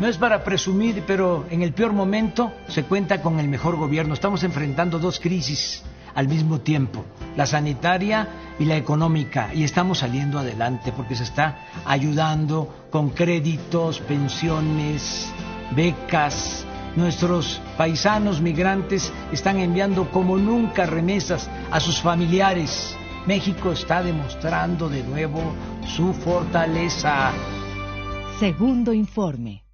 No es para presumir, pero en el peor momento se cuenta con el mejor gobierno. Estamos enfrentando dos crisis al mismo tiempo, la sanitaria y la económica, y estamos saliendo adelante porque se está ayudando con créditos, pensiones, becas. Nuestros paisanos migrantes están enviando como nunca remesas a sus familiares. México está demostrando de nuevo su fortaleza. Segundo informe.